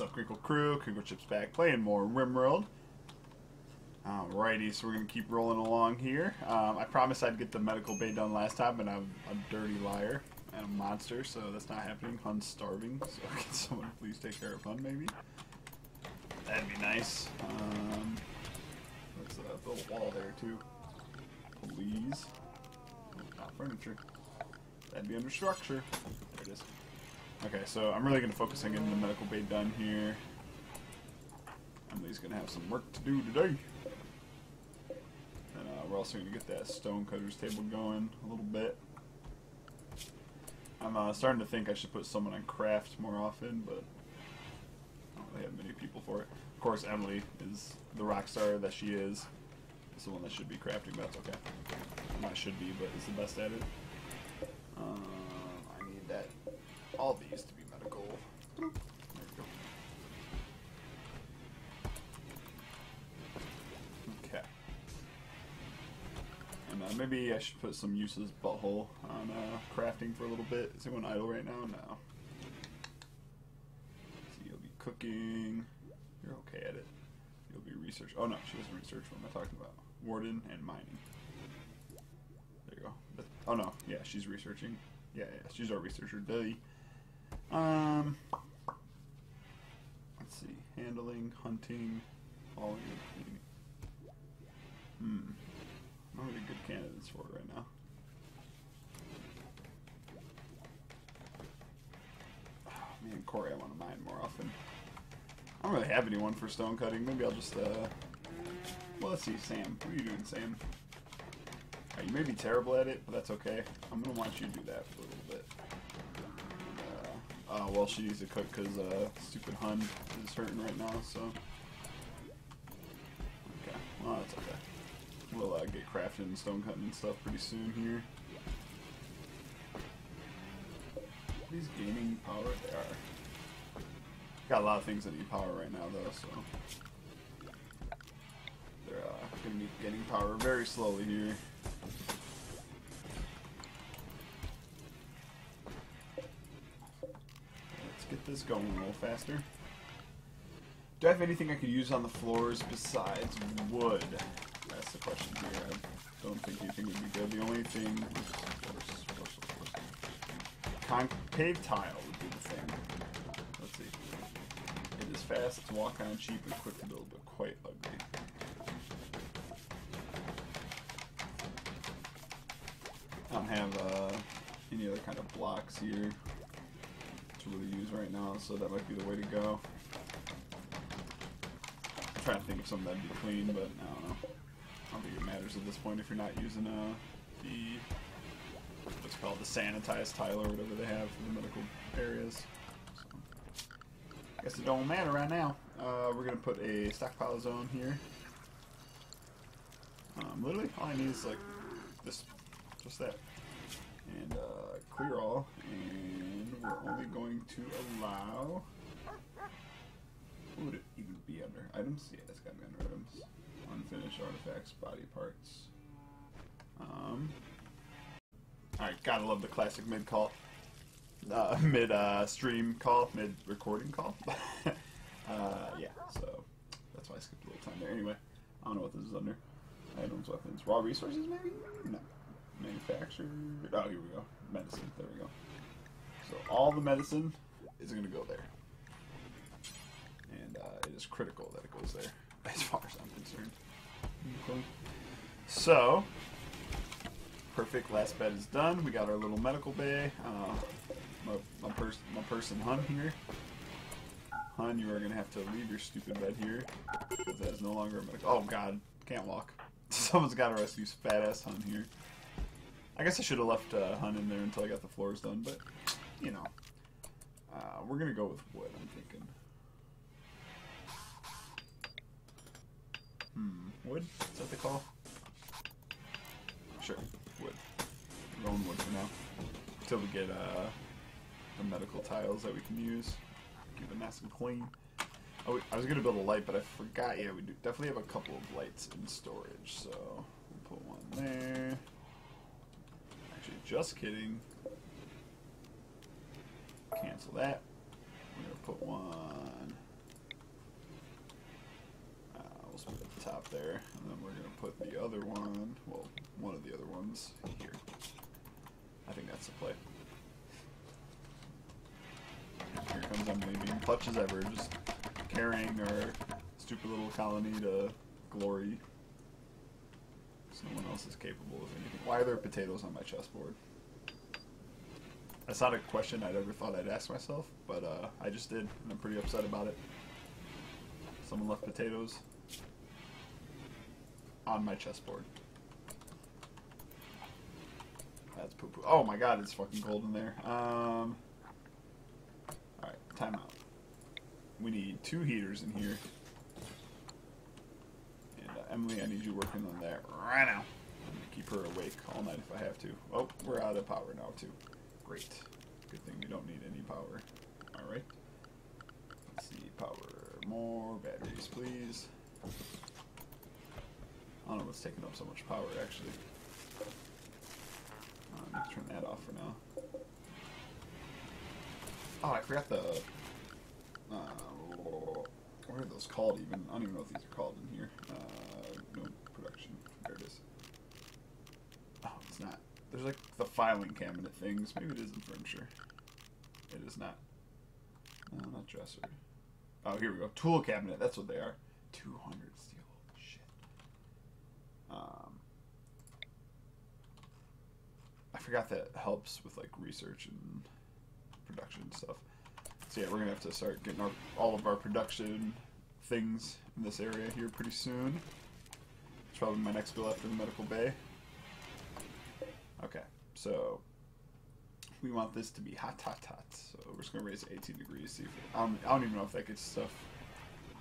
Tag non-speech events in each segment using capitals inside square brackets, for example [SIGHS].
What's up, Crinkle Crew? Crinkle Chips back playing more RimWorld. Alrighty, so we're going to keep rolling along here. Um, I promised I'd get the medical bay done last time, but I'm a dirty liar and a monster, so that's not happening. Hun's starving, so [LAUGHS] can someone please take care of Hun, maybe? That'd be nice. Um, uh, build a wall there, too. Please. Not furniture. That'd be under structure. There it is. Okay, so I'm really going to focus on getting the medical bay done here. Emily's going to have some work to do today. And uh, we're also going to get that stonecutter's table going a little bit. I'm uh, starting to think I should put someone on craft more often, but I don't really have many people for it. Of course, Emily is the rock star that she is. It's the one that should be crafting, but that's okay. Not should be, but is the best at it. Um, I need that. All these to be medical. There go. Okay. And uh, maybe I should put some useless butthole on uh, crafting for a little bit. Is anyone idle right now? No. So you'll be cooking. You're okay at it. You'll be research. Oh no, she doesn't research. What am I talking about? Warden and mining. There you go. Oh no, yeah, she's researching. Yeah, yeah, she's our researcher. Duh. Um. Let's see. Handling, hunting, and cleaning. Hmm. Not really good candidates for it right now. [SIGHS] Oh, man, Corey, I want to mine more often. I don't really have anyone for stone cutting. Maybe I'll just, uh... Well, let's see, Sam. What are you doing, Sam? Uh, you may be terrible at it, but that's okay. I'm gonna want you to do that for a little bit. Uh, well, she needs to cook because uh, stupid Hun is hurting right now, so... Okay, well, that's okay. We'll uh, get crafting and stone cutting and stuff pretty soon here. These gaining power, they are. Got a lot of things that need power right now, though, so they're uh, gonna be getting power very slowly here. This going a little faster. Do I have anything I could use on the floors besides wood? That's the question here. I don't think anything would be good. The only thing... Concrete tile would be the thing. Let's see. It is fast to walk on, cheap, and quick to build, but quite ugly. I don't have uh, any other kind of blocks here to use right now, so that might be the way to go. I'm trying to think of something that'd be clean, but I don't know. I don't think it matters at this point if you're not using uh, the what's called the sanitized tile or whatever they have for the medical areas. So, I guess it don't matter right now. Uh, we're gonna put a stockpile zone here. Um, literally, all I need is like this, just that, and uh, clear all. And we're only going to allow. What would it even be under? Items? Yeah, it's gotta be under items. Unfinished artifacts, body parts. Um. Alright, gotta love the classic mid call. Uh, [LAUGHS] mid uh, stream call, mid recording call. [LAUGHS] uh, yeah, so that's why I skipped a little time there. Anyway, I don't know what this is under. Items, weapons, raw resources, maybe? No. Manufactured. Oh, here we go. Medicine. There we go. So all the medicine is going to go there. And uh, it is critical that it goes there, [LAUGHS] as far as I'm concerned. Okay. So, perfect. Last bed is done. We got our little medical bay. Uh, my, my, pers- my person, Hun, here. Hun, you are going to have to leave your stupid bed here. Because that is no longer a medical. Oh, God. Can't walk. [LAUGHS] Someone's got to rescue fat ass Hun here. I guess I should have left uh, Hun in there until I got the floors done, but, you know. Uh, we're to go with wood, I'm thinking. Hmm. Wood? Is that the call? Sure. Wood. Going wood for now. Until we get uh, the medical tiles that we can use. Keep it nice and clean. Oh, I was gonna build a light, but I forgot. Yeah, we do definitely have a couple of lights in storage, so we'll put one there. Actually, just kidding. Cancel that. We're going to put one. Uh, we'll put the top there. And then we're going to put the other one, well, one of the other ones here. I think that's the play. Here comes Emily being clutch as ever, just carrying her stupid little colony to glory. Someone else is capable of anything. Why are there potatoes on my chessboard? That's not a question I'd ever thought I'd ask myself, but uh, I just did, and I'm pretty upset about it. Someone left potatoes on my chessboard. That's poo poo. Oh my god, it's fucking cold in there. Um. Alright, timeout. We need two heaters in here. And uh, Emily, I need you working on that right now. Keep her awake all night if I have to. Oh, we're out of power now, too. Great. Good thing we don't need any power. Alright. Let's see, power. More batteries, please. I don't know what's taking up so much power, actually. Uh, let me turn that off for now. Oh, I forgot the... Uh, what are those called even? I don't even know if these are called in here. Uh, no production. There it is. Oh, it's not. There's like the filing cabinet things. Maybe it is in furniture. It is not. No, not dresser. Oh, here we go. Tool cabinet. That's what they are. 200 steel. Shit. Um, I forgot that helps with like research and production stuff. So yeah, we're gonna have to start getting our, all of our production things in this area here pretty soon. It's probably my next bill after the medical bay. Okay, so we want this to be hot, hot, hot. So we're just gonna raise it 18 degrees. See if it, I, don't, I don't even know if that gets stuff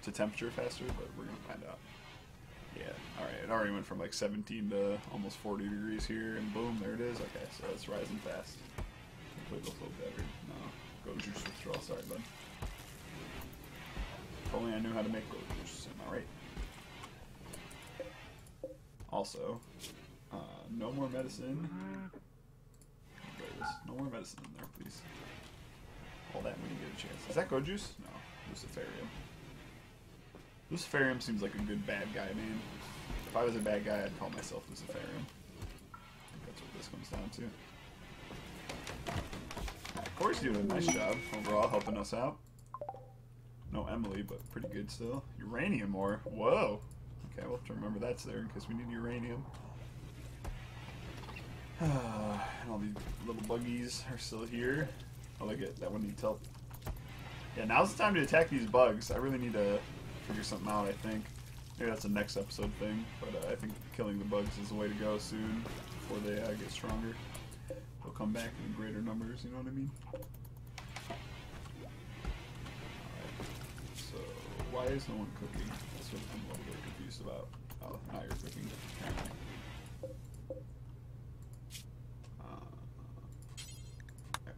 to temperature faster, but we're gonna find out. Yeah, all right. It already went from like 17 to almost 40 degrees here, and boom, there it is. Okay, so it's rising fast. Hopefully it'll flow better. No, go juice withdrawal. Sorry, bud. If only I knew how to make go juice. Am I right? Also, uh, no more medicine. No more medicine in there, please. All that when you get a chance. Is that go juice? No, Luciferium. Luciferium seems like a good bad guy name. If I was a bad guy, I'd call myself Luciferium. That's what this comes down to. Right, Corey's doing a nice job overall, helping us out. No Emily, but pretty good still. Uranium ore. Whoa. Okay, we'll have to remember that's there in case we need uranium. [SIGHS] all these little buggies are still here. Oh, look at that one needs help. Yeah, now's the time to attack these bugs. I really need to figure something out, I think. Maybe that's a next episode thing, but uh, I think killing the bugs is the way to go soon before they uh, get stronger. They'll come back in greater numbers, you know what I mean? So why is no one cooking? That's what I'm a little bit confused about. Oh, now you're cooking, apparently. Uh, I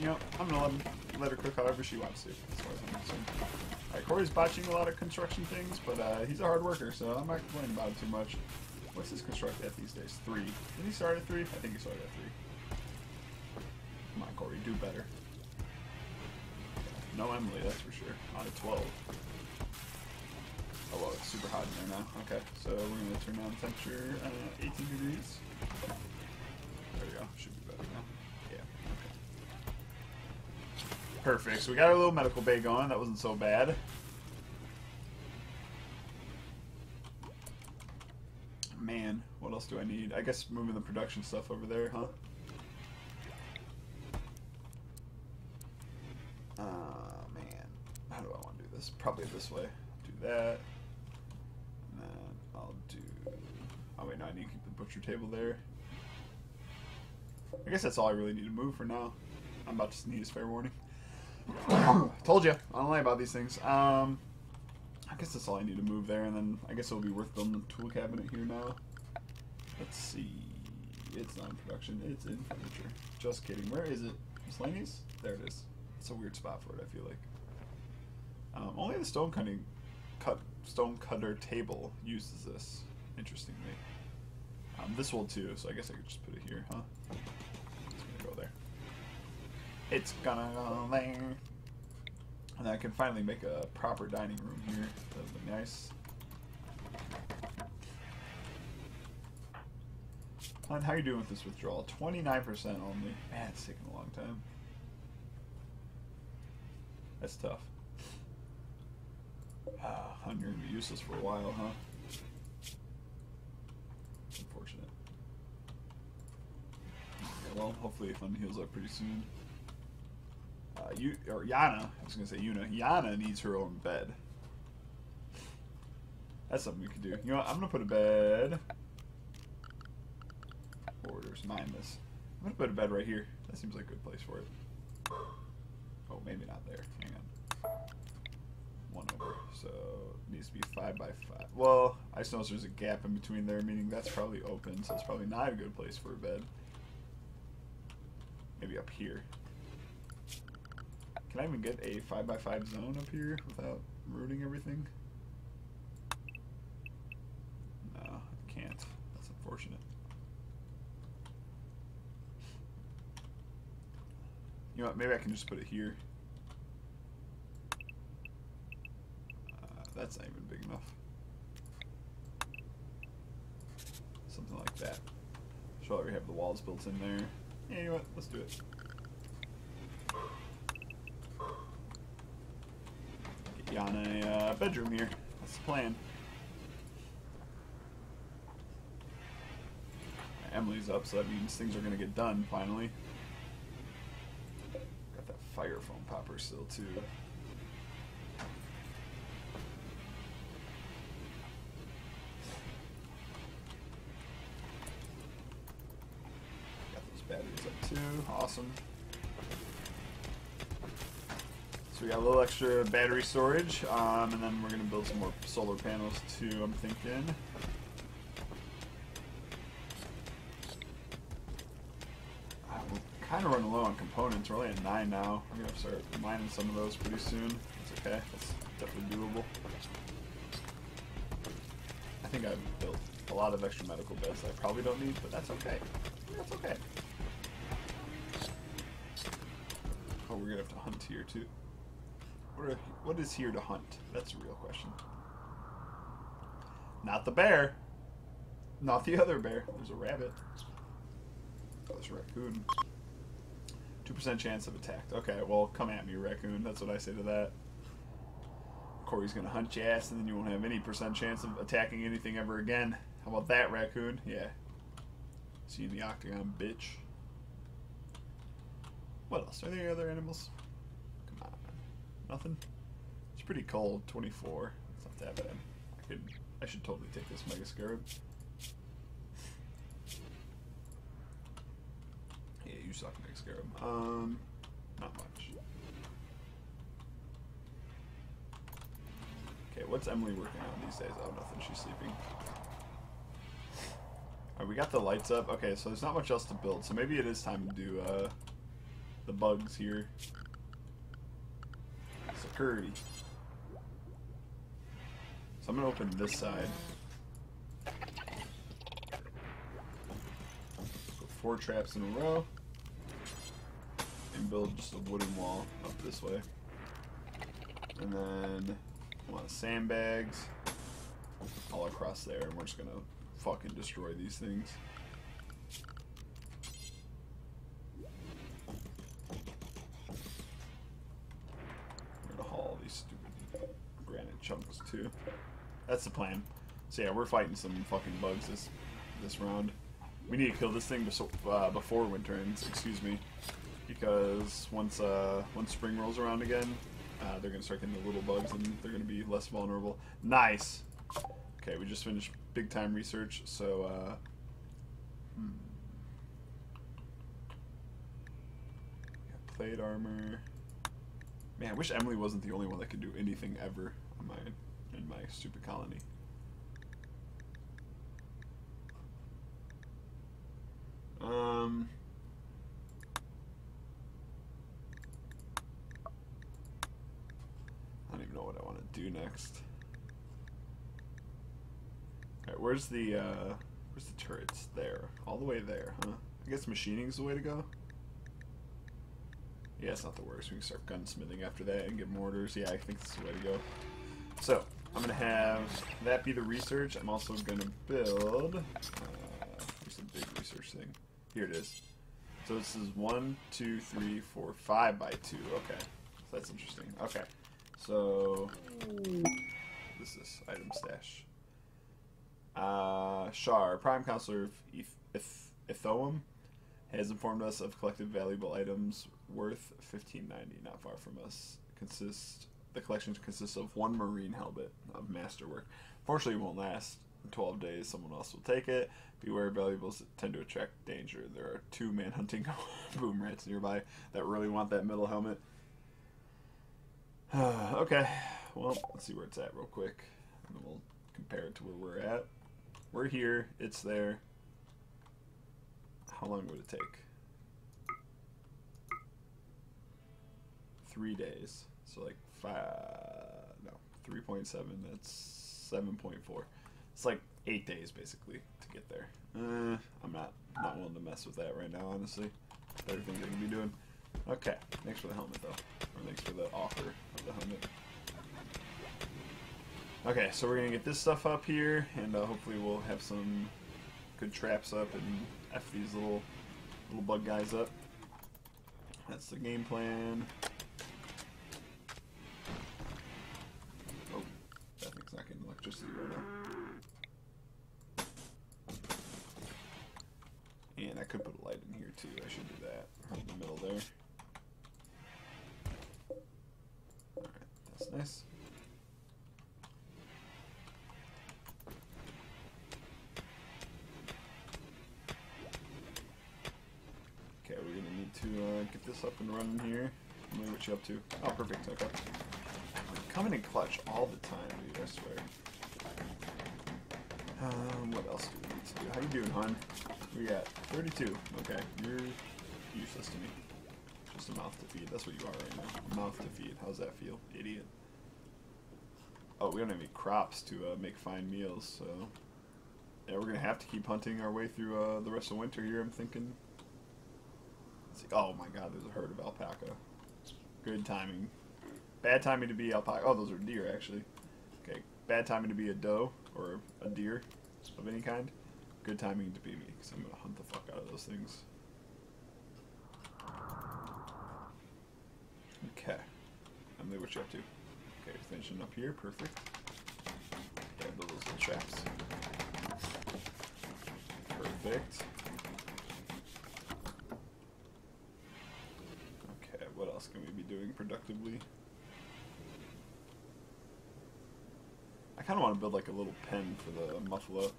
You know, I'm gonna let, let her cook however she wants to, as far as I'm concerned. Alright, Corey's botching a lot of construction things, but uh, he's a hard worker, so I'm not complaining about it too much. What's his construct at these days? Three. Did he start at three? I think he started at three. Come on, Corey, do better. No Emily, that's for sure. On a 12. Super hot in there now. Okay, so we're gonna turn down temperature uh, 18 degrees. There we go. Should be better now. Yeah. Okay. Perfect. So we got our little medical bay going. That wasn't so bad. Man, what else do I need? I guess moving the production stuff over there, huh? Uh, man. How do I want to do this? Probably this way. Do that. Table there. I guess that's all I really need to move for now. I'm about to sneeze, fair warning. [COUGHS] Told you, I don't lie about these things. Um, I guess that's all I need to move there, and then I guess it'll be worth building the tool cabinet here now. Let's see. It's not in production, it's in furniture. Just kidding. Where is it? Miscellaneous? There it is. It's a weird spot for it, I feel like. Um, only the stone cutting, cut stone cutter table uses this. Interestingly, um, this will too. So I guess I could just put it here, huh? It's gonna go there. It's gonna go there. And I can finally make a proper dining room here. That would be nice. Hun, how are you doing with this withdrawal? 29% only. Man, it's taking a long time. That's tough. Ah, Hun, you're gonna be useless for a while, huh? Unfortunate. Well, hopefully Hun heals up pretty soon. Uh, you or Yana, I was gonna say Yuna. Yana needs her own bed. That's something we could do. You know what? I'm gonna put a bed. Orders, mind this. I'm gonna put a bed right here. That seems like a good place for it. Oh, maybe not there. Hang on. One over. So needs to be five by five. Well, I just noticed there's a gap in between there, meaning that's probably open, so it's probably not a good place for a bed. Maybe up here. Can I even get a 5x5 zone up here without ruining everything? No, I can't. That's unfortunate. You know what, maybe I can just put it here. Uh, that's not even big enough. Something like that. Should already have the walls built in there. You what, let's do it. Yana a uh, bedroom here. That's the plan. Emily's up, so that means things are gonna get done finally. Got that fire foam popper still too. Batteries up too. Awesome. So we got a little extra battery storage, um, and then we're gonna build some more solar panels too. I'm thinking. Kind of running low on components. We're only at nine now. We're gonna to start mining some of those pretty soon. It's okay. That's definitely doable. I think I've built a lot of extra medical beds I probably don't need, but that's okay. That's okay. We're gonna have to hunt here too. What, are, what is here to hunt? That's a real question. Not the bear. Not the other bear. There's a rabbit. Oh, there's a raccoon. 2% chance of attack. Okay, well, come at me, raccoon. That's what I say to that. Corey's gonna hunt your ass, and then you won't have any percent chance of attacking anything ever again. How about that, raccoon? Yeah. See you in the octagon, bitch. What else? Are there any other animals? Come on. Nothing? It's pretty cold. 24. It's not that bad. I could. I should totally take this Mega Scarab. Yeah, you suck, Mega Scarab. Um, not much. Okay, what's Emily working on these days? Oh, nothing. She's sleeping. Alright, we got the lights up. Okay, so there's not much else to build. So maybe it is time to do, uh, the bugs here. Security. So I'm gonna open this side. Put four traps in a row. And build just a wooden wall up this way. And then I want sandbags all across there, and we're just gonna fucking destroy these things. We're gonna haul all these stupid granite chunks too. That's the plan. So yeah, we're fighting some fucking bugs this this round. We need to kill this thing before, uh, before winter ends. Excuse me, because once uh, once spring rolls around again, uh, they're gonna start getting the little bugs and they're gonna be less vulnerable. Nice. Okay, we just finished big time research, so uh, hmm. Plate armor. Man, I wish Emily wasn't the only one that could do anything ever on my in my stupid colony. Um. I don't even know what I want to do next. Alright, where's the, uh, where's the turrets? There. All the way there, huh? I guess machining's the way to go. Yeah, it's not the worst. We can start gunsmithing after that and get mortars. Yeah, I think that's the way to go. So, I'm going to have that be the research. I'm also going to build... Uh, where's big research thing? Here it is. So this is one, two, three, four, five by two. Okay. So that's interesting. Okay. So... This is item stash. Uh, Shar, Prime Counselor of Ithoam, has informed us of collected valuable items worth fifteen ninety, not far from us. Consists the collection consists of one marine helmet of masterwork. Fortunately, it won't last. In 12 days, someone else will take it. Beware, valuables tend to attract danger. There are two man-hunting [LAUGHS] boom rats nearby that really want that middle helmet. [SIGHS] okay, well, let's see where it's at real quick. And then we'll compare it to where we're at. We're here. It's there. How long would it take? Three days. So like five, no, 3.7. That's 7.4. It's like eight days basically to get there. Uh, I'm not not willing to mess with that right now, honestly. Better things can be doing. Okay, thanks for the helmet though, or thanks for the offer of the helmet. Okay, so we're gonna get this stuff up here, and uh, hopefully we'll have some good traps up and f these little little bug guys up. That's the game plan. Oh, that thing's not getting electricity right now. And I could put a light in here too. I should do that right in the middle there. Alright, that's nice. Okay, we're gonna need to uh, get this up and running here. Let me what you up to. Oh, perfect. Okay. Coming in clutch all the time, dude. I swear. Um, what else do we need to do? How you doing, Hun? We got 32. Okay, you're useless to me. Just a mouth to feed. That's what you are right now. Mouth to feed. How's that feel, idiot? Oh, we don't have any crops to uh, make fine meals, so yeah, we're gonna have to keep hunting our way through uh, the rest of winter here. I'm thinking. See. Oh my God, there's a herd of alpaca. Good timing. Bad timing to be alpaca. Oh, those are deer actually. Okay, bad timing to be a doe or a deer of any kind. Good timing to be me, because I'm gonna hunt the fuck out of those things. Okay. Emily, what you up to? Okay, finishing up here. Perfect. Okay, those little traps. Perfect. Okay, what else can we be doing productively? Kind of want to build like a little pen for the muffalo.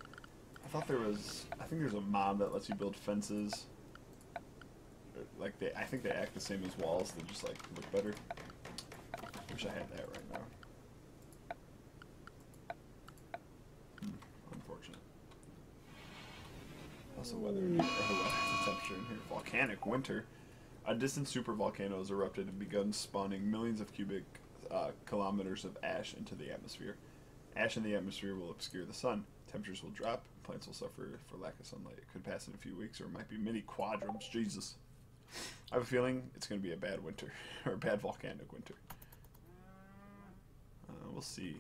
I thought there was. I think there's a mod that lets you build fences. Like they, I think they act the same as walls. They just like look better. Wish I had that right now. Hmm, unfortunate. How's the weather the temperature in here? Volcanic winter. A distant supervolcano has erupted and begun spawning millions of cubic uh, kilometers of ash into the atmosphere. Ash in the atmosphere will obscure the sun. Temperatures will drop. Plants will suffer for lack of sunlight. It could pass in a few weeks, or it might be many quadrums. Jesus. I have a feeling it's going to be a bad winter, [LAUGHS] or a bad volcanic winter. Uh, we'll see.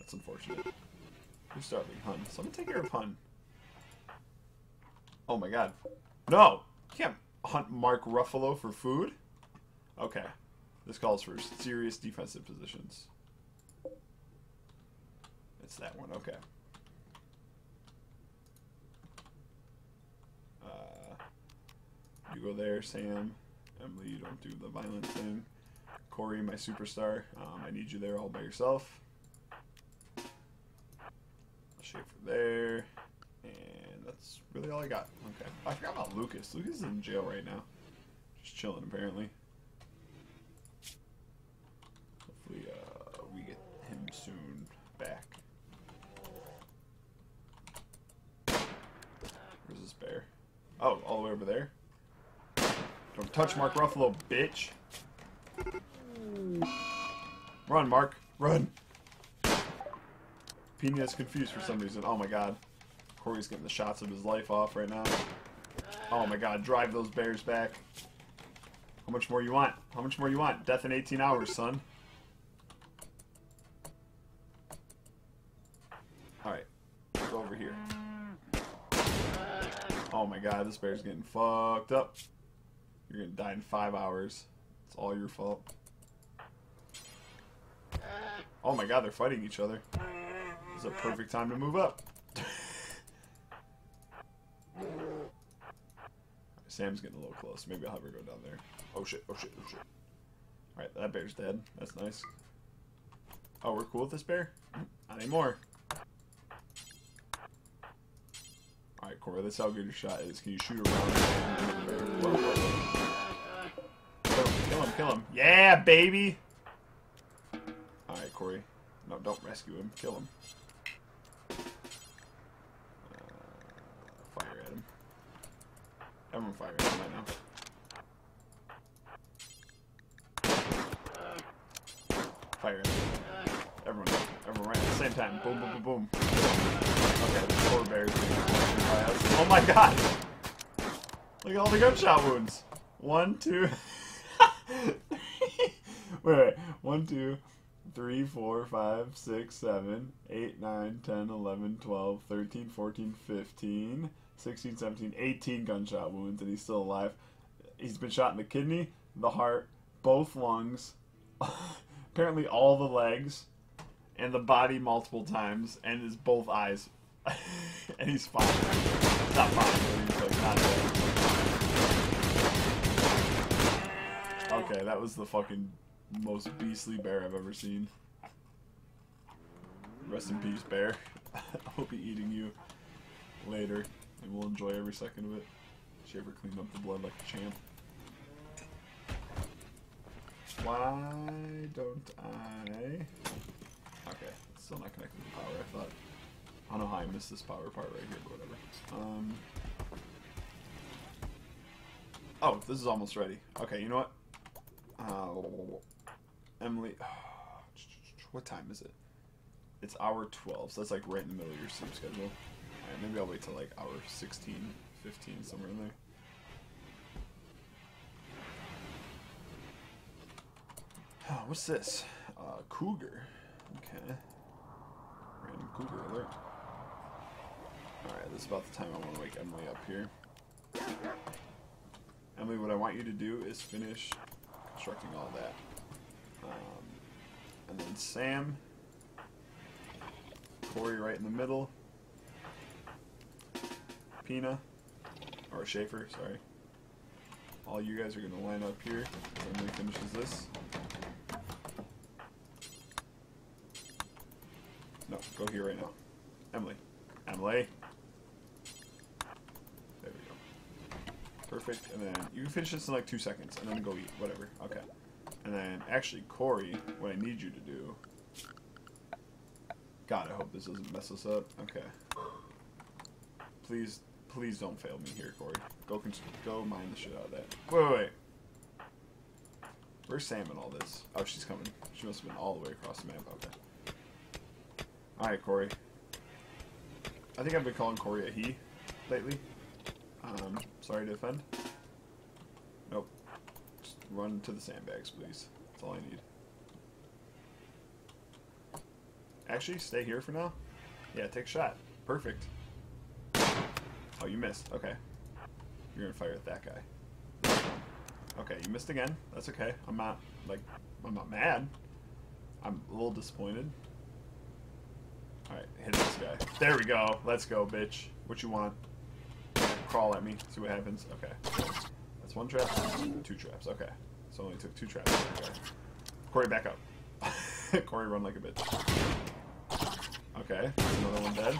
That's unfortunate. You're starving? Hun. Someone take care of Hun. Oh my god. No! You can't hunt Mark Ruffalo for food? Okay. This calls for serious defensive positions. It's that one, okay. Uh, you go there, Sam. Emily, you don't do the violent thing. Corey, my superstar, um, I need you there all by yourself. Schaefer there. And that's really all I got. Okay. I forgot about Lucas. Lucas is in jail right now. Just chilling, apparently. Hopefully, uh, we get him soon back. Bear? Oh, all the way over there? Don't touch Mark Ruffalo, bitch! Run, Mark! Run! Pina's confused for some reason. Oh my god. Corey's getting the shots of his life off right now. Oh my god, drive those bears back. How much more you want? How much more you want? Death in 18 hours, son. My god, this bear's getting fucked up. You're gonna die in five hours. It's all your fault. Oh my god, they're fighting each other. Is a perfect time to move up. [LAUGHS] Sam's getting a little close. Maybe I'll have her go down there. Oh shit, oh shit, oh shit. Alright, that bear's dead. That's nice. Oh, we're cool with this bear? Not anymore. Alright, Cora, that's how good your shot is. Can you shoot around? Whoa. Kill him, kill him. Yeah, baby! Alright, Corey. No, don't rescue him. Kill him. Uh, fire at him. Everyone fire at him right now. Fire at him. Everyone, everyone right at the same time. Boom, boom, boom, boom. Oh my god! Look at all the gunshot wounds. One, two. [LAUGHS] wait, wait. One, two, three, four, five, six, seven, eight, nine, ten, eleven, twelve, thirteen, fourteen, fifteen, sixteen, seventeen, eighteen gunshot wounds, and he's still alive. He's been shot in the kidney, the heart, both lungs, [LAUGHS] apparently all the legs, and the body multiple times, and his both eyes. [LAUGHS] and he's fine. Not fine, he's like not dead. Okay, that was the fucking most beastly bear I've ever seen. Rest in peace, bear. [LAUGHS] I'll be eating you later, and we'll enjoy every second of it. She ever cleaned up the blood like a champ. Why don't I... Okay, still not connected to power, I thought. I don't know how I missed this power part right here, but whatever. Um... Oh, this is almost ready. Okay, you know what? Uh, Emily, [SIGHS] what time is it? It's hour 12, so that's like right in the middle of your sleep schedule. Maybe I'll wait till like hour 16, 15, somewhere in there. Oh, [SIGHS] what's this? Uh, cougar. Okay. Random cougar alert. Alright, this is about the time I want to wake Emily up here. Emily, what I want you to do is finish constructing all that. Um, and then Sam. Corey right in the middle. Pina. Or Schaefer, sorry. All you guys are going to line up here. Emily finishes this. No, go here right now. Emily. Emily. There we go. Perfect. And then you finish this in like two seconds and then go eat. Whatever. Okay. And then actually, Corey, what I need you to do. God, I hope this doesn't mess us up. Okay. Please, please don't fail me here, Corey. Go, go mine the shit out of that. Wait, wait, wait. Where's Sam in all this? Oh, she's coming. She must have been all the way across the map. Okay. Alright, Corey. I think I've been calling Corey a he lately. Um, sorry to offend. Nope. Just run to the sandbags, please. That's all I need. Actually, stay here for now. Yeah, take a shot. Perfect. Oh, you missed. Okay. You're gonna fire at that guy. Okay, you missed again. That's okay. I'm not, like, I'm not mad. I'm a little disappointed. Alright, hit this guy. There we go. Let's go, bitch. What you want? Crawl at me. See what happens. Okay. That's one trap. Two traps. Okay. So only took two traps. Okay. Corey, back up. [LAUGHS] Corey, run like a bitch. Okay. Another one dead.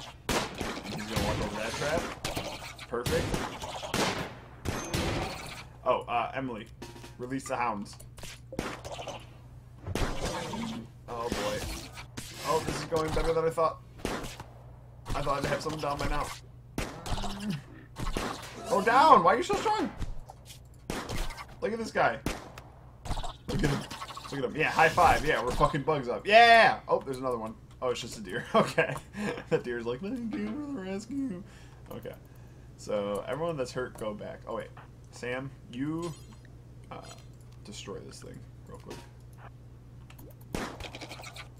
He's gonna walk over that trap. Perfect. Oh, uh, Emily. Release the hounds. Oh boy. Oh, this is going better than I thought. I thought I'd have someone down by now. Down! Why are you so strong? Look at this guy. Look at him. Look at him. Yeah, high five. Yeah, we're fucking bugs up. Yeah! Oh, there's another one. Oh, it's just a deer. [LAUGHS] Okay. [LAUGHS] that deer's like, thank you for the rescue. Okay. So, everyone that's hurt, go back. Oh, wait. Sam, you uh, destroy this thing real quick.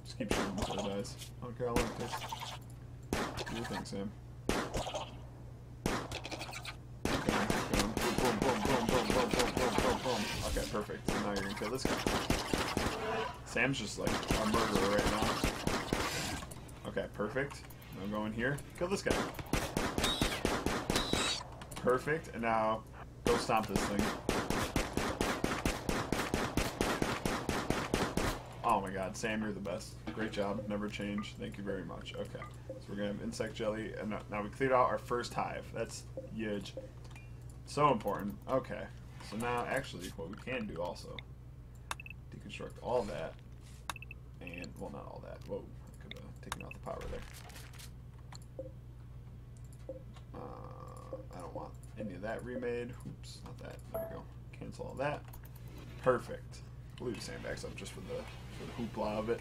Just keep shooting until it dies. I don't care how long it takes. Do your thing, Sam. Perfect. Now you're gonna kill this guy. Sam's just like a murderer right now. Okay, perfect. I'm going here. Kill this guy. Perfect. And now go stomp this thing. Oh my god, Sam, you're the best. Great job. Never change. Thank you very much. Okay. So we're going to have insect jelly. And now we cleared out our first hive. That's huge. So important. Okay. So now, actually, what we can do also, deconstruct all that. And, well, not all that. Whoa. I could have taken out the power there. Uh, I don't want any of that remade. Oops, not that. There we go. Cancel all that. Perfect. The sandbags up just for the for the hoopla of it.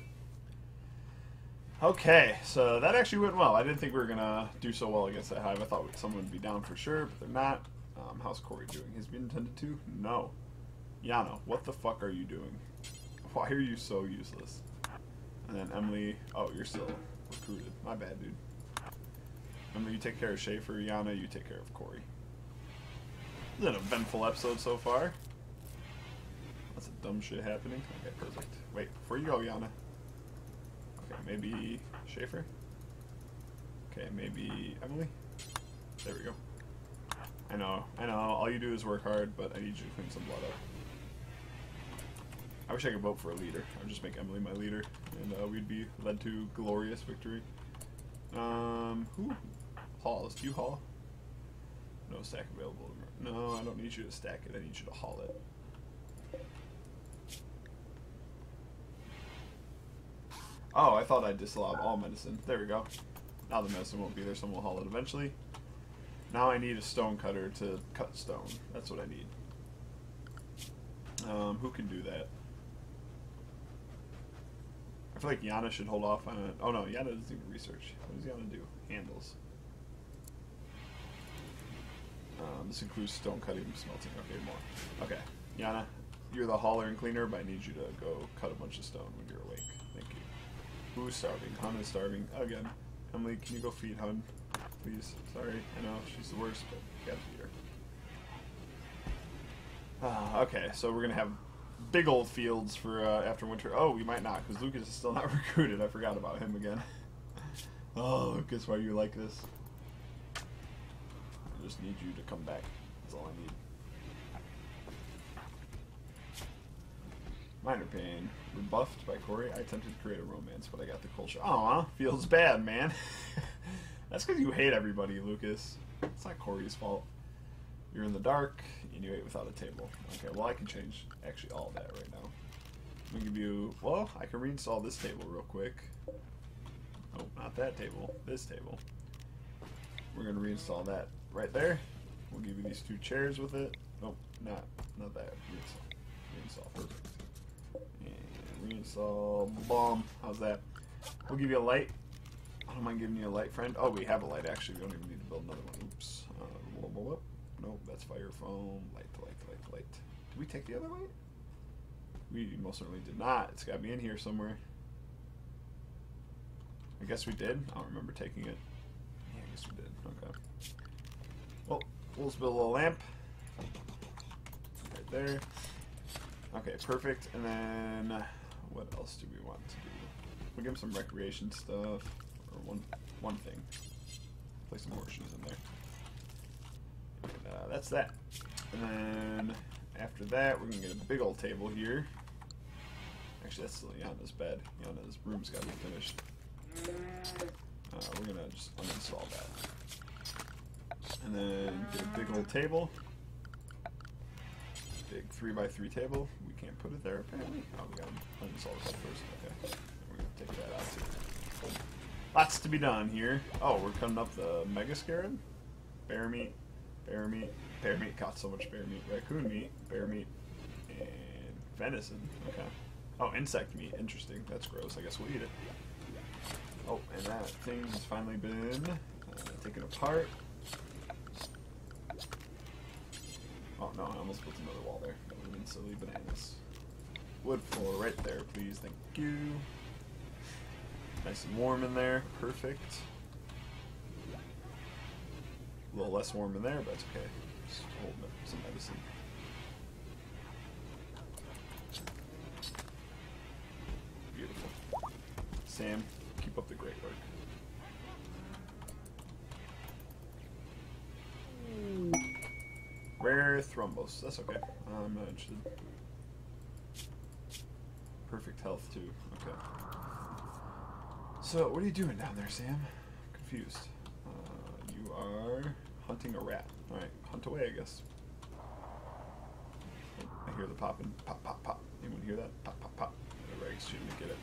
Okay, so that actually went well. I didn't think we were gonna do so well against that hive. I thought someone would be down for sure, but they're not. Um, how's Corey doing? Has he been attended to? No. Yana, what the fuck are you doing? Why are you so useless? And then Emily, oh, you're still recruited. My bad, dude. Emily, you take care of Schaefer. Yana, you take care of Corey. It's an eventful episode so far. Lots of dumb shit happening. Okay, perfect. Wait, before you go, Yana. Okay, maybe Schaefer? Okay, maybe Emily? There we go. I know, I know, all you do is work hard, but I need you to clean some blood up. I wish I could vote for a leader. I'd just make Emily my leader, and uh, we'd be led to glorious victory. Um, who? Halls. Do you haul? No stack available. No, I don't need you to stack it. I need you to haul it. Oh, I thought I disallowed all medicine. There we go. Now the medicine won't be there, someone will haul it eventually. Now I need a stone cutter to cut stone. That's what I need. Um, who can do that? I feel like Yana should hold off on it. Oh no, Yana doesn't even research. What does Yana do? Handles. Um, this includes stone cutting and smelting. Okay, more. Okay, Yana, you're the hauler and cleaner, but I need you to go cut a bunch of stone when you're awake. Thank you. Who's starving? Hun is starving again. Emily, can you go feed Hun, please? Sorry, I know she's the worst, but gotta. Ah, okay, so we're gonna have big old fields for uh, after winter. Oh, we might not, because Lucas is still not [LAUGHS] recruited. I forgot about him again. oh, Lucas, why you like this? I just need you to come back. That's all I need. Minor pain. Rebuffed by Corey. I attempted to create a romance, but I got the culture. Aw, feels bad, man. [LAUGHS] That's because you hate everybody, Lucas. It's not Corey's fault. You're in the dark, and you ate without a table. Okay, well, I can change actually all that right now. I'm give you. Well, I can reinstall this table real quick. Oh, not that table. This table. We're gonna reinstall that right there. We'll give you these two chairs with it. Nope, not not that. Reinstall. Reinstall. Perfect. And reinstall. Bomb. How's that? We'll give you a light. Don't mind giving you a light, friend. Oh, we have a light actually. We don't even need to build another one. Oops. Uh, blah, blah, blah. Nope, that's fire foam. Light, light, light, light. Did we take the other light? We most certainly did not. It's got to be in here somewhere. I guess we did. I don't remember taking it. Yeah, I guess we did. Okay. Well, we'll just build a little lamp. Right there. Okay, perfect. And then, uh, what else do we want to do? We'll give him some recreation stuff. One, one thing. Play some horseshoes in there. And, uh, that's that. And then, after that, we're to get a big old table here. Actually, that's still Yana's bed. Yana's room's got to be finished. Uh, we're to just uninstall that. And then get a big old table. Big 3x3 table. We can't put it there apparently. Oh, we got to uninstall bed first. Okay. We're to take that out too. Lots to be done here. Oh, we're cutting up the Mega Scarab. Bear meat. Bear meat. Bear meat. Got so much bear meat. Raccoon meat. Bear meat. And venison. Okay. Oh, insect meat. Interesting. That's gross. I guess we'll eat it. Oh, and that thing has finally been uh, taken apart. Oh no, I almost built another wall there. That would have been silly bananas. Wood floor right there, please. Thank you. Nice and warm in there. Perfect. A little less warm in there, but it's okay. Just holding up some medicine. Beautiful. Sam, keep up the great work. Rare thrumbos. That's okay. I'm not interested. Perfect health too. Okay. So, what are you doing down there, Sam? Confused. Uh, you are hunting a rat. All right, hunt away, I guess. I hear the popping. Pop, pop, pop. Anyone hear that? Pop, pop, pop. The regs shooting get it.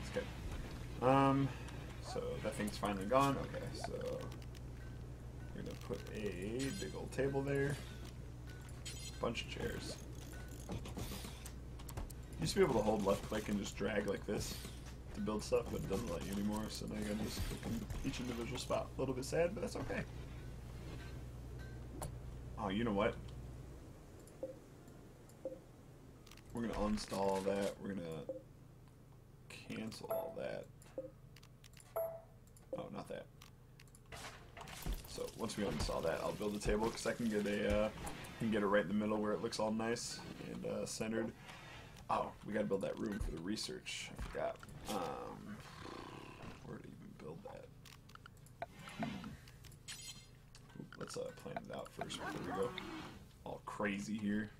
It's okay. Um, so that thing's finally gone. Okay, so we're gonna put a big old table there. Bunch of chairs. You used to be able to hold left click and just drag like this to build stuff, but it doesn't let you anymore, so now you gotta just each individual spot. A little bit sad, but that's okay. Oh, you know what? We're gonna uninstall all that. We're gonna cancel all that. Oh, not that. So once we uninstall that, I'll build a table because I can get a uh, can get it right in the middle where it looks all nice and uh, centered. Oh, we gotta build that room for the research. I forgot. Um, where to even build that? Hmm. Let's uh, plan it out first before we go all crazy here.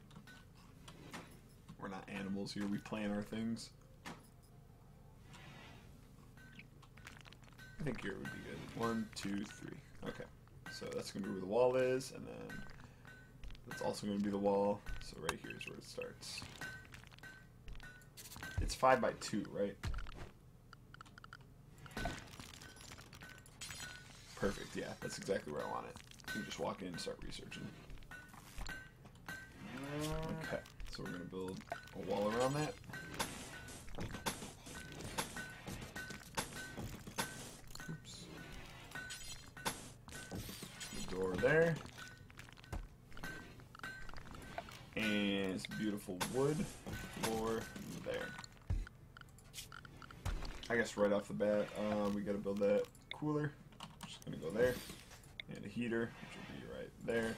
We're not animals here. We plan our things. I think here would be good. One, two, three. Okay. So that's going to be where the wall is, and then that's also going to be the wall. So right here is where it starts. It's 5 by 2, right? Perfect, yeah. That's exactly where I want it. You just walk in and start researching. Okay, so we're to build a wall around that. Oops. The door there. And it's beautiful wood floor there. I guess right off the bat, um, we gotta build that cooler. Just gonna go there. And a heater, which will be right there.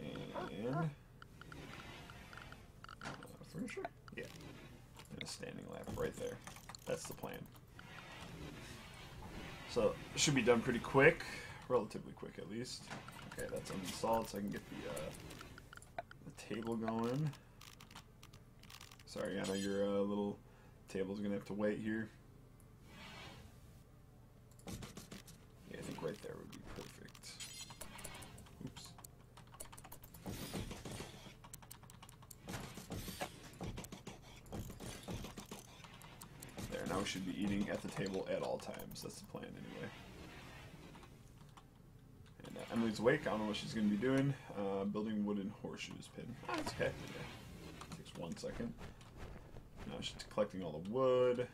And uh, furniture? Yeah. And a standing lamp right there. That's the plan. So should be done pretty quick, relatively quick at least. Okay, that's uninstalled, so I can get the uh, the table going. Sorry, Anna, your uh, little table's gonna have to wait here. Yeah, I think right there would be perfect. Oops. There, now we should be eating at the table at all times. That's the plan anyway. And uh, Emily's awake. I don't know what she's going to be doing. Uh, building wooden horseshoes pin. That's okay. Yeah. Takes one second. She's collecting all the wood.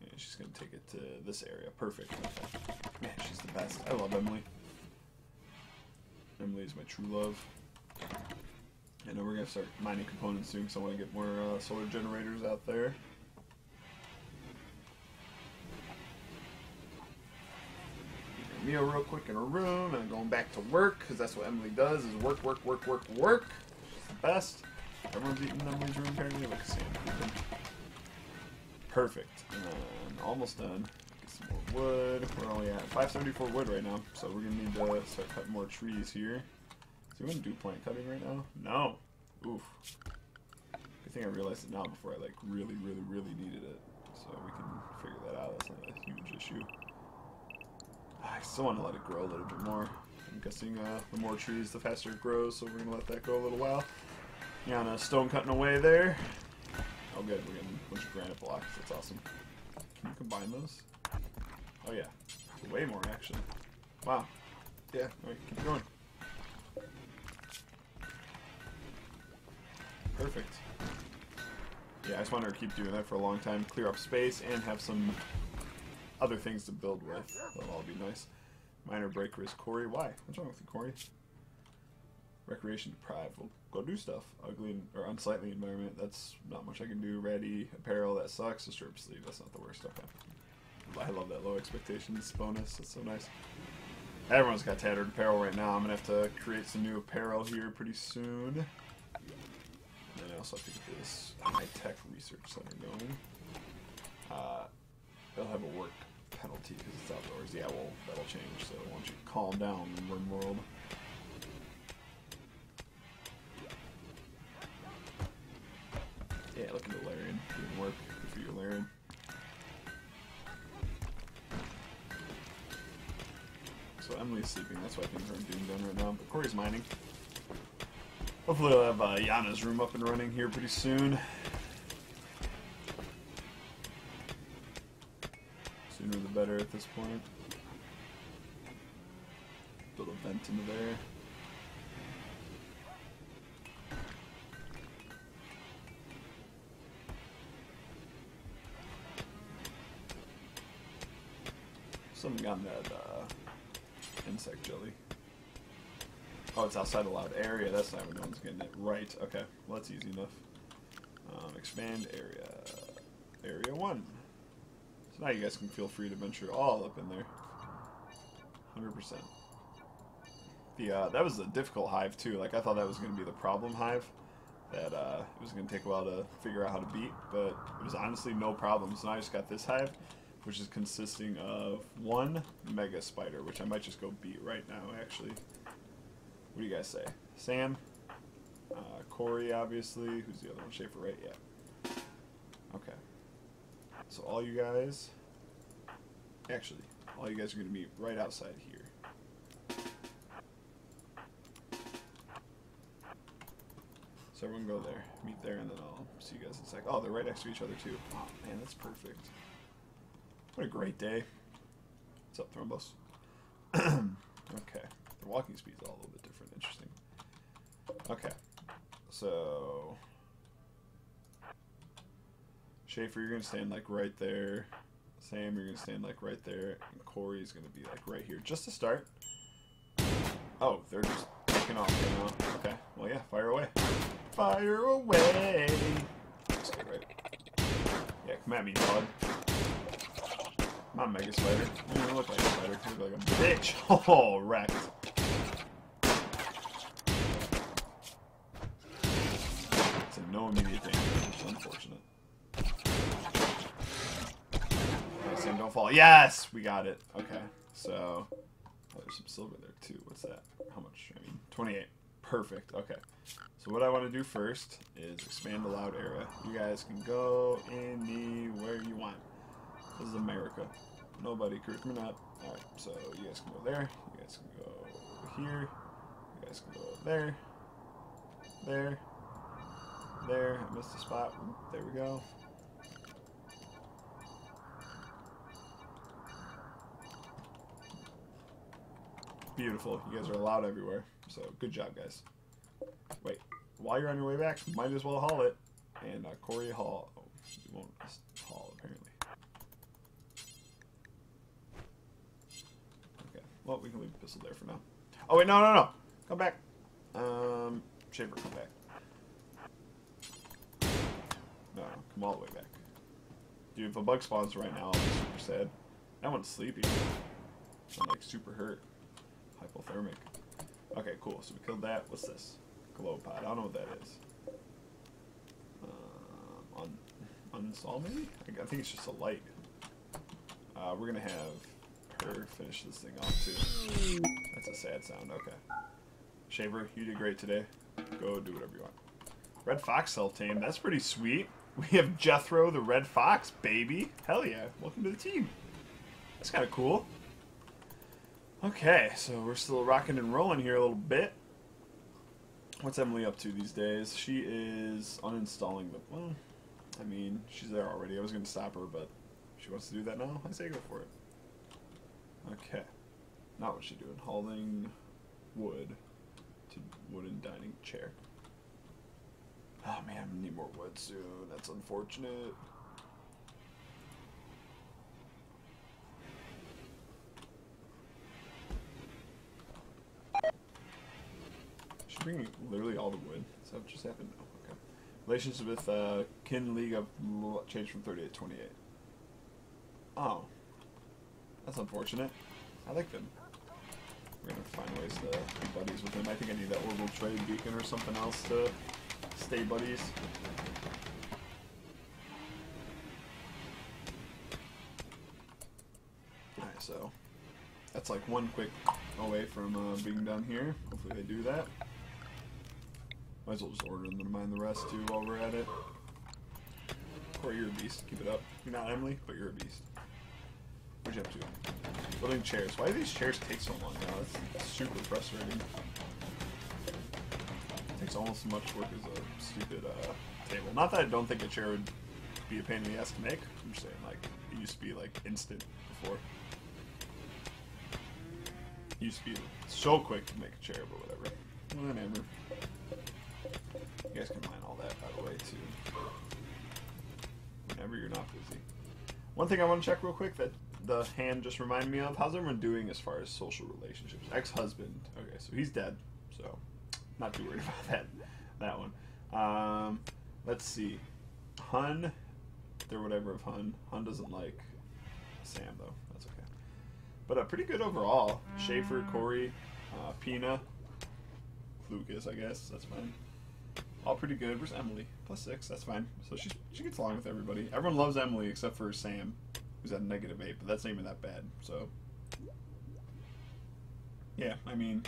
And she's going to take it to this area. Perfect. Man, she's the best. I love Emily. Emily is my true love. I know we're going to start mining components soon because I want to get more uh, solar generators out there. Meal real quick in her room and going back to work because that's what Emily does is work, work, work, work, work. She's the best. Everyone's eating in Emily's room apparently. Sam. Perfect. And almost done. Get some more wood. We're only at 574 wood right now, so we're gonna need to start cutting more trees here. Want to do plant cutting right now? No. Oof. Good thing I realized it now before I like really, really, really needed it. So we can figure that out. That's not a huge issue. I still want to let it grow a little bit more. I'm guessing uh, the more trees, the faster it grows, so we're going to let that go a little while. Yana stone cutting away there. Oh good, we're getting a bunch of granite blocks. That's awesome. Can you combine those? Oh yeah. Way more action. Wow. Yeah, alright, keep going. Perfect. Yeah, I just wanted to keep doing that for a long time. Clear up space and have some other things to build with. That'll all be nice. Minor break risk Corey. Why? What's wrong with you, Corey? Recreation deprived. We'll go do stuff. Ugly or unsightly environment. That's not much I can do. Ready. Apparel. That sucks. Disturb sleep. That's not the worst. Okay. I love that low expectations bonus. That's so nice. Everyone's got tattered apparel right now. I'm gonna have to create some new apparel here pretty soon. And I also have to get this high tech research center going. Uh, they'll have a work penalty because it's outdoors. Yeah, well, that'll change. So don't you calm down, RimWorld. Yeah, look at the Larian doing work. For your Larian. So Emily's sleeping. That's why things aren't being done right now. But Corey's mining. Hopefully, we'll have uh, Yana's room up and running here pretty soon. Sooner the better at this point. A vent into there. Something on that uh, insect jelly. Oh, it's outside allowed area. That's not when no one's getting it right. Okay, well that's easy enough. Um, expand area. Area one. So now you guys can feel free to venture all up in there. 100%. The, uh, that was a difficult hive too. Like I thought that was going to be the problem hive. That uh, it was going to take a while to figure out how to beat, but it was honestly no problem. So now I just got this hive, which is consisting of one mega spider, which I might just go beat right now actually. What do you guys say? Sam? Uh, Corey, obviously. Who's the other one? Schaefer, right? Yeah. Okay. So all you guys... Actually, all you guys are going to be right outside here. So everyone go there. Meet there, and then I'll see you guys in a sec. Oh, they're right next to each other, too. Oh, man, that's perfect. What a great day. What's up, Thrumbos? [CLEARS THROAT] okay. The walking speed's all a little bit different. Interesting. Okay. So... Schaefer, you're going to stand, like, right there. Sam, you're going to stand, like, right there. And Corey's going to be, like, right here. Just to start. Oh, they're just taking off. Okay. Well, yeah, fire away. Fire away! Just get right. Yeah, come at me, bud. On, Mega Spider. You don't look like a spider. You look like a bitch. [LAUGHS] Oh, wrecked. It's a no immediate danger. It's unfortunate. Sam, don't fall. Yes! We got it. Okay, so... Oh, there's some silver there, too. What's that? How much? I mean, 28. Perfect. Okay. So what I want to do first is expand the loud area. You guys can go anywhere you want. This is America. Nobody creep me up. Alright, so you guys can go there. You guys can go here. You guys can go there. There. There. I missed a spot. There we go. Beautiful. You guys are allowed everywhere. So good job, guys. Wait. While you're on your way back, might as well haul it. And uh, Corey haul. Oh, you won't haul, apparently. Okay. Well, we can leave the pistol there for now. Oh, wait, no, no, no. Come back. Um, Schaefer, come back. No, come all the way back. Dude, if a bug spawns right now, I'll be super sad. That one's sleepy. I'm like super hurt. Hypothermic. Okay, cool. So we killed that. What's this? Glow pod. I don't know what that is. Um, un uninstall maybe? I think it's just a light. Uh, we're gonna have her finish this thing off too. That's a sad sound. Okay. Schaefer, you did great today. Go do whatever you want. Red Fox self tame. That's pretty sweet. [LAUGHS] We have Jethro the Red Fox, baby. Hell yeah. Welcome to the team. That's kind of cool. Okay, so we're still rocking and rolling here a little bit. What's Emily up to these days? She is uninstalling the... Well, I mean, she's there already. I was going to stop her, but she wants to do that now. I say go for it. Okay. Not what she doing. Hauling wood to wooden dining chair. Oh man, I need more wood soon. That's unfortunate. She's bringing literally all the wood. Is that what just happened? No. Okay. Relationship with uh, Kin League of changed from 38 to 28. Oh. That's unfortunate. I like them. We're gonna find ways to be buddies with him. I think I need that orbital trade beacon or something else to stay buddies. Alright, so that's like one quick away from uh, being done here. Hopefully they do that. Might as well just order them to mine the rest too while we're at it. Corey, you're a beast. Keep it up. You're not Emily, but you're a beast. What'd you up to? Building chairs. Why do these chairs take so long now? It's super frustrating. It takes almost as much work as a stupid uh, table. Not that I don't think a chair would be a pain in the ass to make. I'm just saying, like, it used to be, like, instant before. It used to be so quick to make a chair, but whatever. Whatever. You guys can mine all that, by the way, too. Whenever you're not busy. One thing I want to check real quick that the hand just reminded me of. How's everyone doing as far as social relationships? Ex-husband. Okay, so he's dead. So not too worried [LAUGHS] about that. That one. Um, let's see. Hun, they're whatever of Hun. Hun doesn't like Sam though. That's okay. But uh, pretty good overall. Schaefer, Corey, uh, Pina, Lucas. I guess that's fine. All pretty good. Where's Emily? Plus six. That's fine. So she she gets along with everybody. Everyone loves Emily except for Sam, who's at negative eight. But that's not even that bad. So yeah, I mean,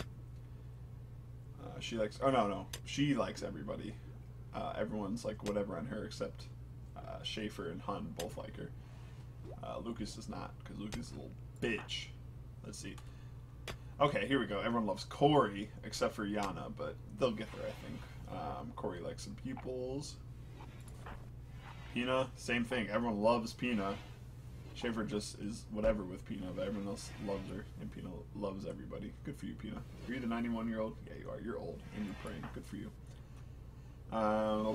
uh, she likes. Oh no, no, she likes everybody. Uh, everyone's like whatever on her except uh, Schaefer and Hun both like her. Uh, Lucas does not because Lucas is a little bitch. Let's see. Okay, here we go. Everyone loves Corey except for Yana, but they'll get there, I think. Um, Corey likes some pupils. Pina, same thing. Everyone loves Pina. Schaefer just is whatever with Pina, but everyone else loves her, and Pina loves everybody. Good for you, Pina. Are you the 91 year old? Yeah, you are. You're old, and you're praying. Good for you. Um,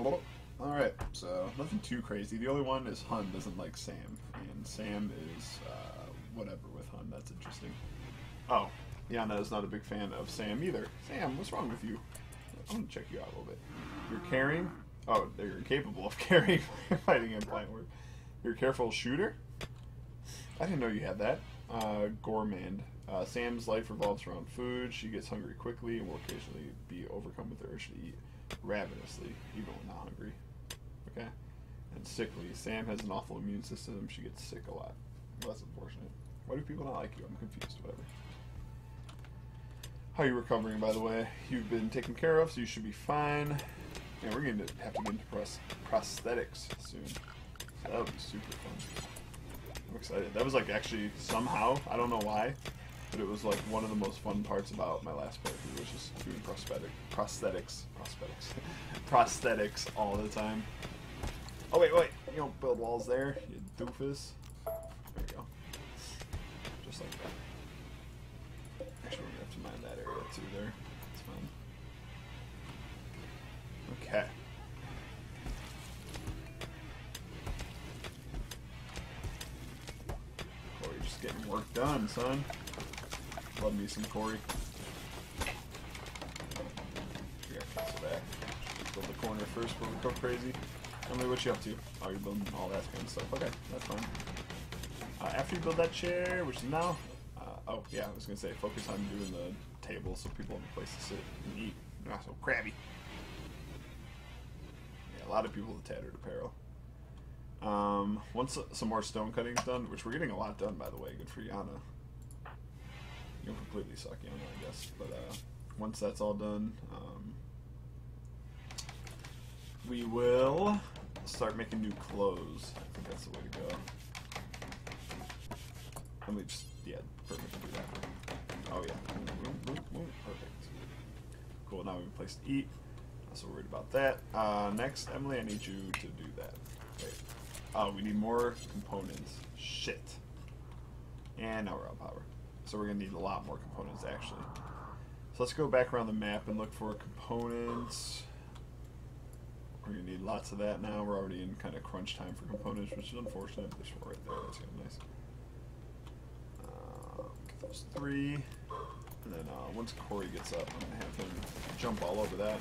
all right, so nothing too crazy. The only one is Hun doesn't like Sam, and Sam is uh, whatever with Hun. That's interesting. Oh, Yana is not a big fan of Sam either. Sam, what's wrong with you? I'm gonna check you out a little bit. You're caring. Oh, you're incapable of [LAUGHS] caring. fighting implant work. You're a careful shooter. I didn't know you had that. Uh, gourmand. Uh, Sam's life revolves around food. She gets hungry quickly and will occasionally be overcome with the urge to eat ravenously, even when not hungry. Okay? And sickly. Sam has an awful immune system. She gets sick a lot. Well, that's unfortunate. Why do people not like you? I'm confused. Whatever. How are you recovering, by the way? You've been taken care of, so you should be fine. And we're going to have to get into prosthetics soon. So that would be super fun. I'm excited. That was like actually somehow, I don't know why, but it was like one of the most fun parts about my last playthrough was just doing prosthetic prosthetics, prosthetics, [LAUGHS] prosthetics all the time. Oh wait, wait, you don't build walls there, you doofus. There you go. Just like that. Actually, we're gonna have to mine that area too. There, it's fine. Okay. Work done, son. Love me some Corey. Cancel back. Build the corner first before we go crazy. Emily, what you up to? Oh, you're building all that kind of stuff. Okay, that's fine. Uh, after you build that chair, which is now, uh, oh yeah, I was gonna say focus on doing the table so people have a place to sit and eat. Not so crabby. Yeah, a lot of people with tattered apparel. Um, once some more stone cutting's done, which we're getting a lot done by the way, good for Yana. You don't completely suck Yana, I guess, but uh, once that's all done, um, we will start making new clothes. I think that's the way to go. Let me just, yeah, perfect do that. Oh yeah, perfect. Cool, now we've a place to eat. Not so worried about that. Uh, next, Emily, I need you to do that. Wait. Oh, we need more components. Shit. And now we're out of power. So we're gonna need a lot more components actually. So let's go back around the map and look for components. We're gonna need lots of that now. We're already in kind of crunch time for components, which is unfortunate. There's four right there. That's kind of nice. Uh, get those three. And then uh, once Corey gets up, I'm gonna have him jump all over that.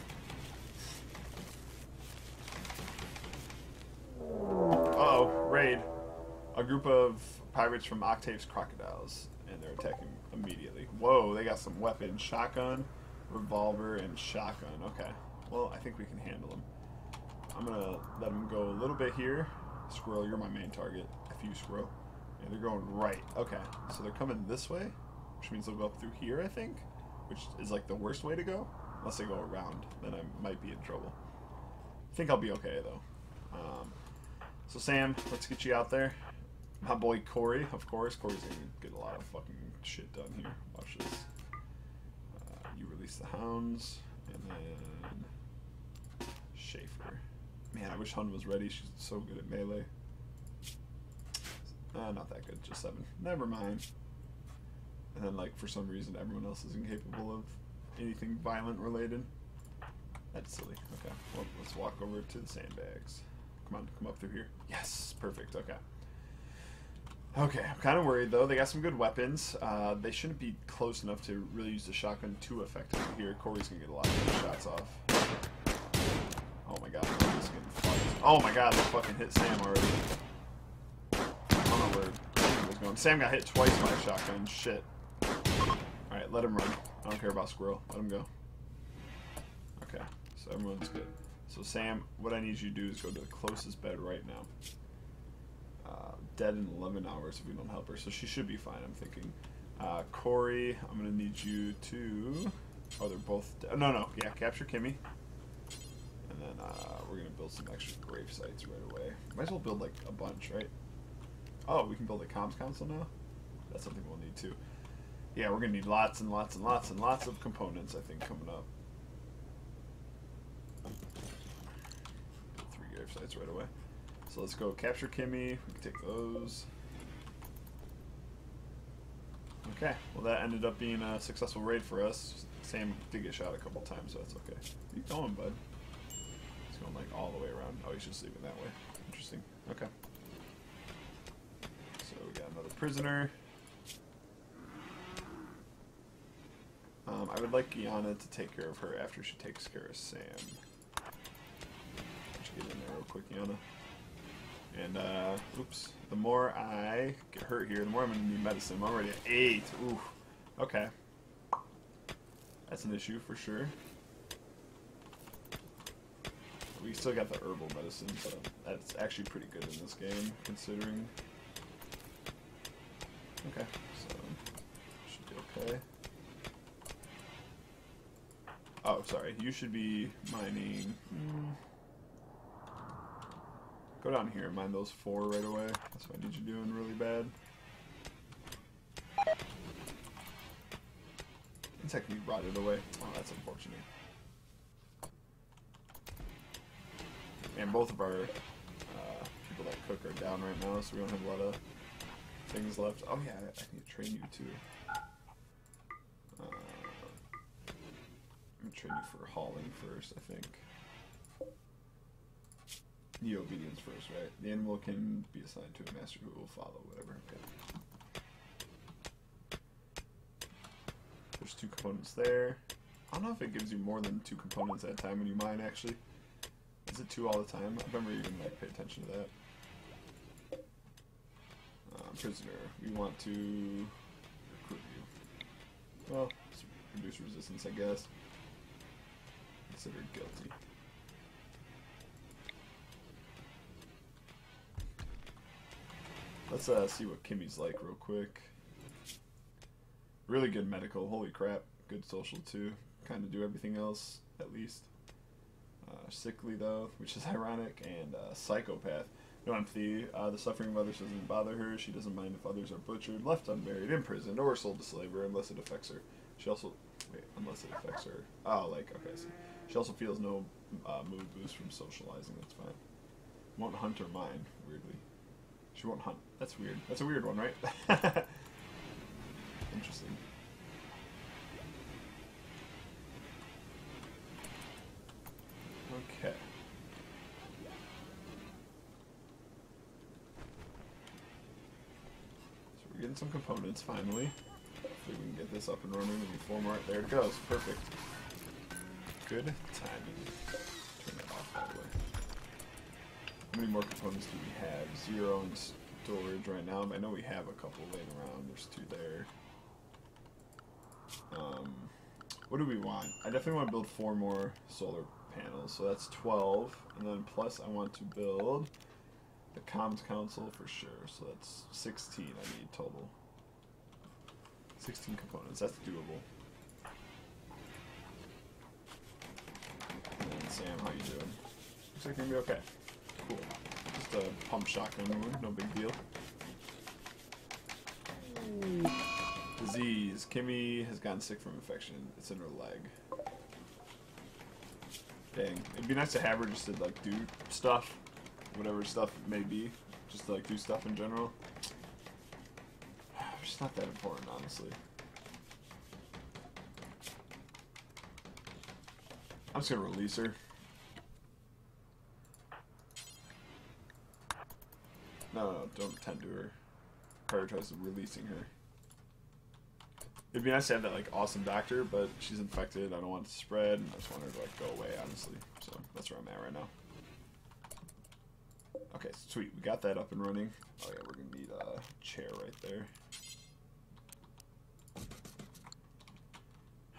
A group of pirates from Octave's Crocodiles, and they're attacking immediately. Whoa, they got some weapons. Shotgun, revolver, and shotgun. Okay, well, I think we can handle them. I'm gonna let them go a little bit here. Squirrel, you're my main target. If you squirrel. Yeah, they're going right. Okay, so they're coming this way, which means they'll go up through here, I think, which is like the worst way to go. Unless they go around, then I might be in trouble. I think I'll be okay, though. Um, so, Sam, let's get you out there. My boy Corey, of course. Corey's gonna get a lot of fucking shit done here. Watch this. Uh, you release the hounds, and then Schaefer. Man, I wish Hun was ready. She's so good at melee. Uh, not that good, just seven. Never mind. And then, like, for some reason, everyone else is incapable of anything violent related. That's silly. Okay, well, let's walk over to the sandbags. Come on, come up through here. Yes, perfect. Okay. Okay, I'm kind of worried though. They got some good weapons. Uh, they shouldn't be close enough to really use the shotgun too effectively here. Corey's gonna get a lot of shots off. Oh my god, Corey's getting fucked. Oh my god, they fucking hit Sam already. I don't know where Sam was going. Sam got hit twice by a shotgun. Shit. Alright, let him run. I don't care about Squirrel. Let him go. Okay, so everyone's good. So Sam, what I need you to do is go to the closest bed right now. Uh, dead in 11 hours if we don't help her. So she should be fine, I'm thinking. Uh, Corey, I'm going to need you to... Oh, they're both dead. No, no. Yeah, capture Kimmy. And then uh, we're going to build some extra grave sites right away. Might as well build, like, a bunch, right? Oh, we can build a comms console now? That's something we'll need, too. Yeah, we're going to need lots and lots and lots and lots of components, I think, coming up. Three grave sites right away. So let's go capture Kimmy. We can take those. Okay, well that ended up being a successful raid for us. Sam did get shot a couple times, so that's okay. You going, bud? He's going like all the way around. Oh, he's just leaving that way. Interesting. Okay. So we got another prisoner. Um, I would like Guyana to take care of her after she takes care of Sam. Get in there real quick, Guyana. And, uh, oops, the more I get hurt here, the more I'm going to need medicine. I'm already at 8. Ooh, okay. That's an issue for sure. We still got the herbal medicine, so that's actually pretty good in this game, considering. Okay, so should be okay. Oh, sorry. You should be mining. Hmm. Go down here and mine those four right away. That's what I need you doing really bad. It's actually rotted away. Oh, that's unfortunate. And both of our uh, people that cook are down right now, so we don't have a lot of things left. Oh yeah, I, need to train you too. Uh, I'm gonna train you for hauling first, I think. The obedience first, right? The animal can be assigned to a master who will follow whatever. Okay. There's two components there. I don't know if it gives you more than two components at a time when you mine, actually. Is it two all the time? I remember can like, pay attention to that. Uh, prisoner. We want to recruit you. Well, reduce resistance, I guess. Considered guilty. Let's uh, see what Kimmy's like real quick. Really good medical. Holy crap. Good social too. Kind of do everything else at least. Uh, sickly though, which is [LAUGHS] ironic, and uh, psychopath. No empathy. Uh, the suffering of others doesn't bother her. She doesn't mind if others are butchered, left unburied, imprisoned, or sold to slavery unless it affects her. She also wait unless it affects her. Oh, like okay. See, she also feels no uh, mood boost from socializing. That's fine. Won't hunt or mine. Weirdly. She won't hunt. That's weird. That's a weird one, right? [LAUGHS] Interesting. Okay. So we're getting some components finally. hopefully we can get this up and running. We need four more. There it goes. Perfect. Good timing. Many more components do we have? Zero in storage right now. I know we have a couple laying around. There's two there. Um, what do we want? I definitely want to build four more solar panels. So that's 12. And then plus I want to build the comms console for sure. So that's 16 I need total. 16 components. That's doable. And Sam, how you doing? Looks like you're gonna be okay. Cool. Just a pump shotgun wound, no big deal. Disease. Kimmy has gotten sick from infection. It's in her leg. Dang. It'd be nice to have her just to like do stuff. Whatever stuff it may be. Just to like do stuff in general. [SIGHS] It's not that important, honestly. I'm just gonna release her. No, no, don't tend to her. Prioritize releasing her. It'd be nice to have that like awesome doctor, but she's infected. I don't want it to spread. And I just want her to like go away, honestly. So that's where I'm at right now. Okay, sweet. We got that up and running. Oh yeah, we're gonna need a chair right there.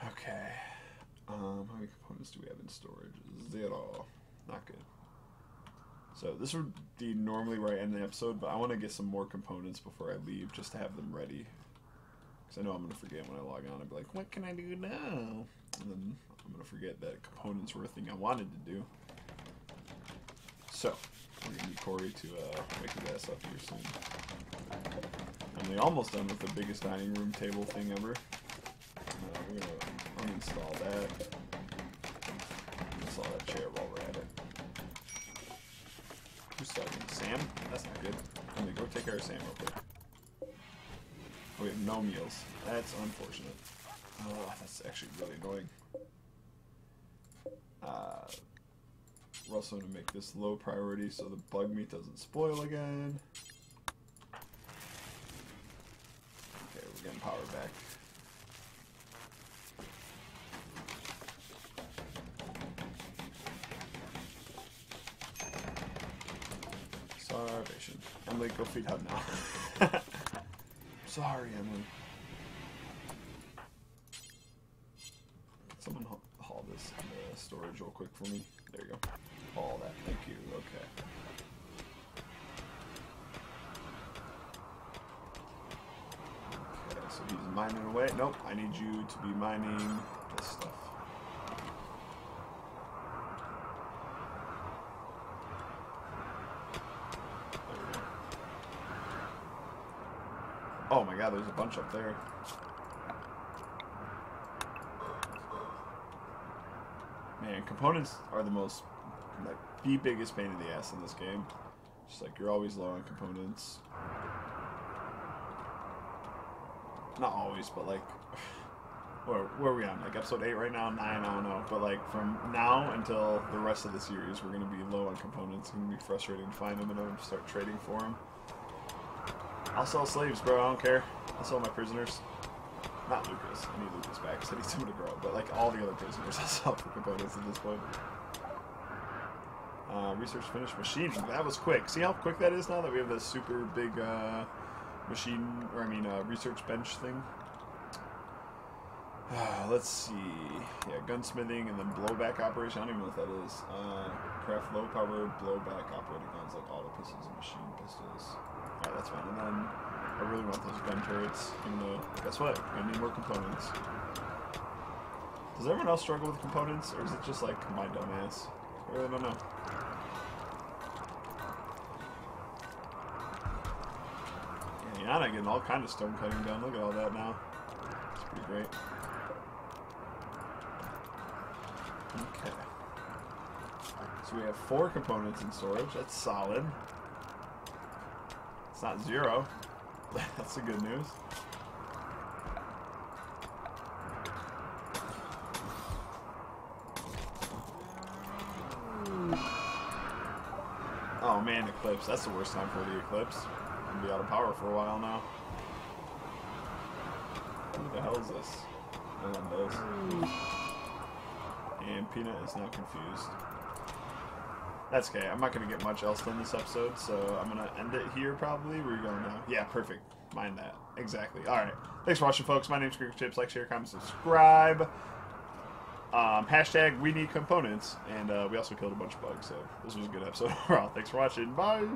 Okay. Um, how many components do we have in storage? Zero. Not good. So this would be normally where I end the episode, but I want to get some more components before I leave, just to have them ready. Because I know I'm going to forget when I log on. I'll be like, what can I do now? And then I'm going to forget that components were a thing I wanted to do. So, we're going to need Corey to uh, wake his ass up here soon. I'm almost done with the biggest dining room table thing ever. Uh, we're going to uninstall that. Real quick. Oh, we have no meals. That's unfortunate. Oh, that's actually really annoying. Uh, we're also going to make this low priority so the bug meat doesn't spoil again. For me? There you go. Haul that. Thank you. Okay. Okay, so he's mining away. Nope, I need you to be mining this stuff. Oh my god, there's a bunch up there. Man, components are the most, like, the biggest pain in the ass in this game. Just like, you're always low on components. Not always, but like, [SIGHS] where, where are we on? Like episode 8 right now? 9, I don't know. But like, from now until the rest of the series, we're going to be low on components. It's going to be frustrating to find them and then start trading for them. I'll sell slaves, bro. I don't care. I'll sell my prisoners. Not Lucas. I need Lucas back because I need someone to grow. But like all the other prisoners, I saw for components at this point. Uh, research finished machine. That was quick. See how quick that is now that we have this super big uh, machine, or I mean, uh, research bench thing. [SIGHS] Let's see. Yeah, gunsmithing and then blowback operation. I don't even know what that is. Uh, craft low power blowback operating guns like auto pistols and machine pistols. Alright, that's fine. And then I really want those gun turrets, even though, guess what? I need more components. Does everyone else struggle with components, or is it just like my dumbass? I really don't know. Yana getting all kind of stone cutting done. Look at all that now. It's pretty great. Okay. So we have four components in storage. That's solid. It's not zero. [LAUGHS] That's the good news. Oh man, Eclipse. That's the worst time for the Eclipse. I'm gonna be out of power for a while now. the hell is this? And Peanut is now confused. That's okay. I'm not going to get much else done this episode, so I'm going to end it here probably. Where are you going now? Yeah, perfect. Mind that. Exactly. All right. Thanks for watching, folks. My name's Greg Chips. Like, share, comment, subscribe. Um, hashtag we need components. And uh, we also killed a bunch of bugs, so this was a good episode [LAUGHS] overall. Thanks for watching. Bye.